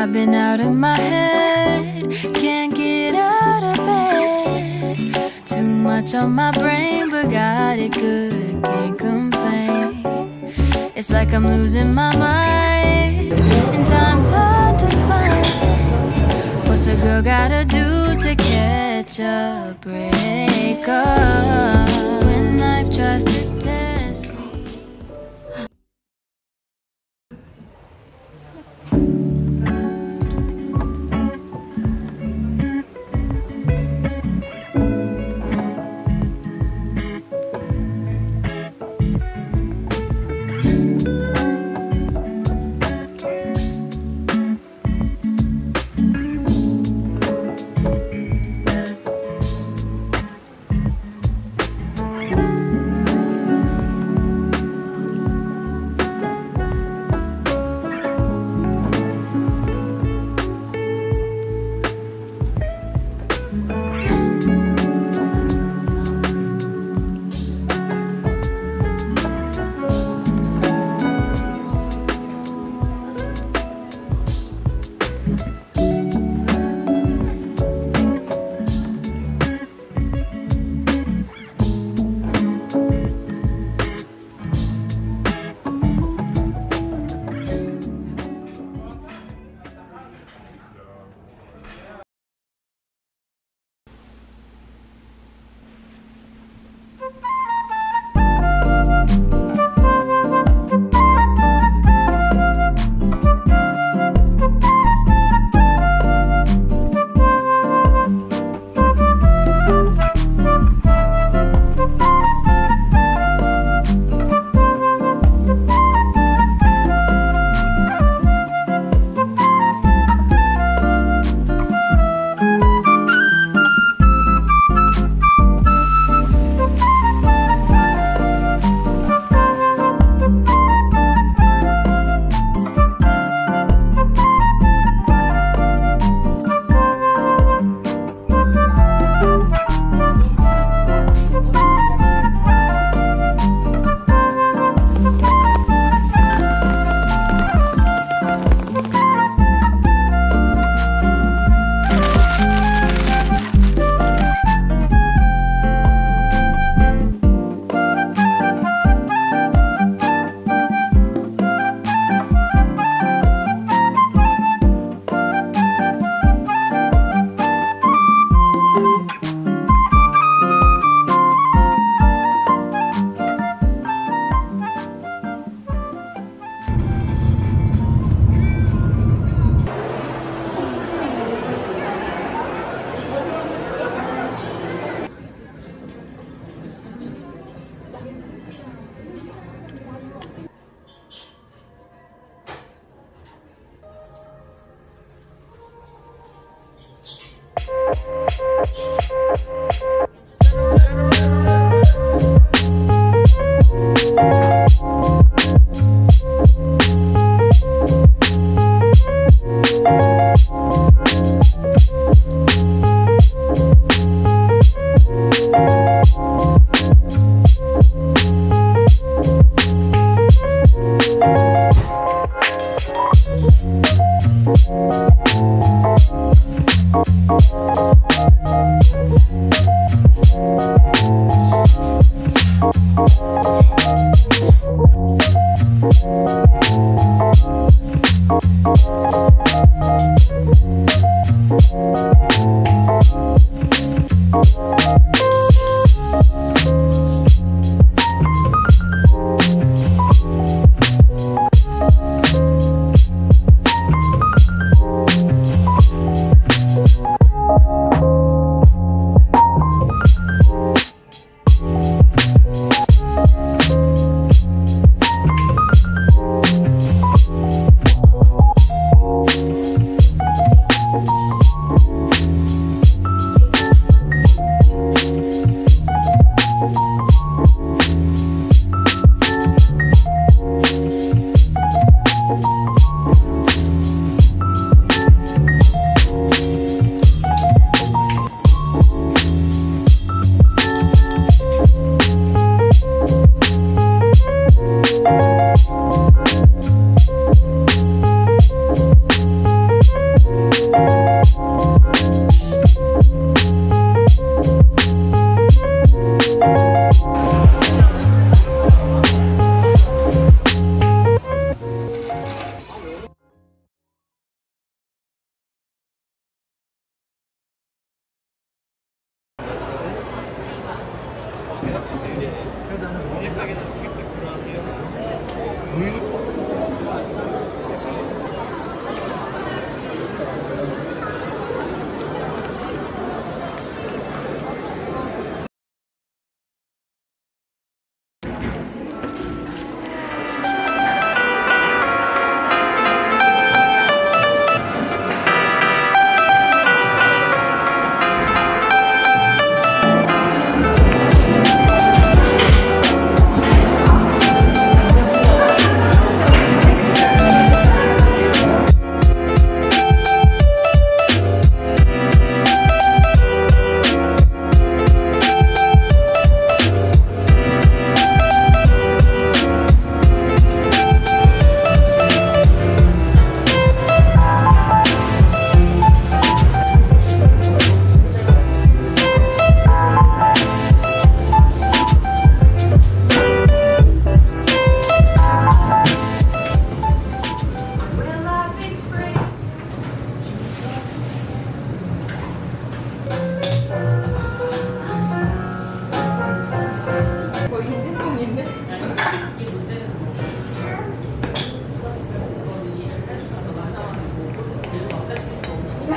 I've been out of my head, can't get out of bed. Too much on my brain, but got it good, can't complain. It's like I'm losing my mind, and time's hard to find. What's a girl gotta do to catch a break up when life tries to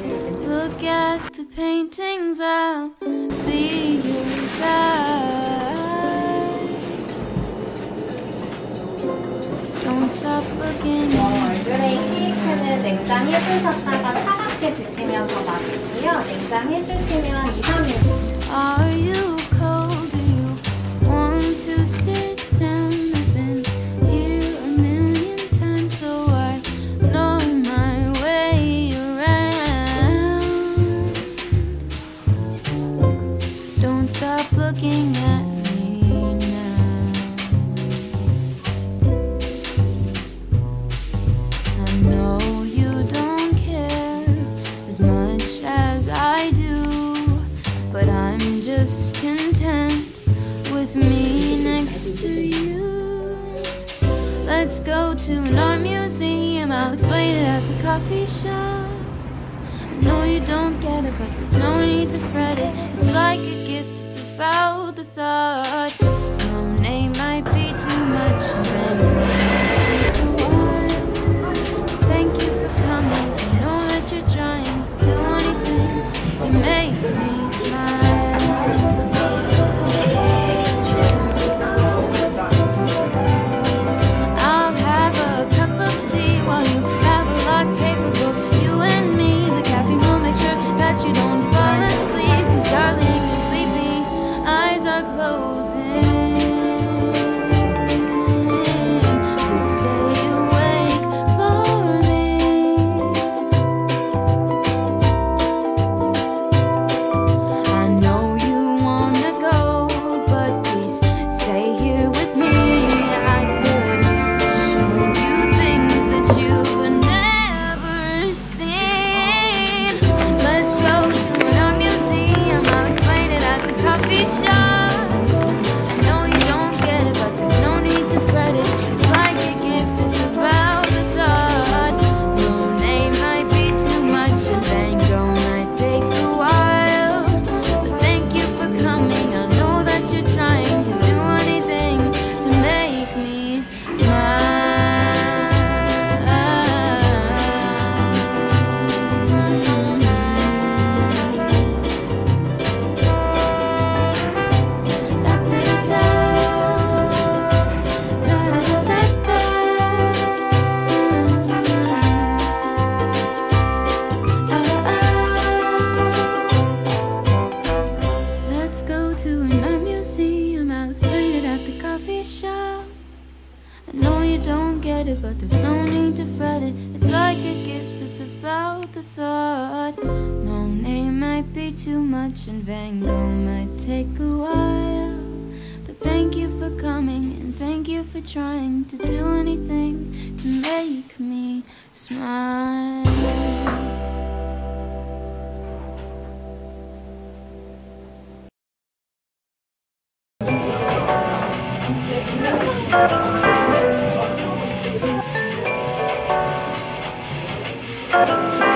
Look at the paintings, I'll be your guide. 케이크는 냉장해 주셨다가 차갑게 주시면 더 맛있고요. 냉장해 주시면 2, 3일 to you. Let's go to an art museum, I'll explain it at the coffee shop. I know you don't get it, but there's no need to fret it. It's like a gift, it's about the thought. Monet might be too much, and too much, and Van Gogh might take a while. But thank you for coming, and thank you for trying to do anything to make me smile. 아,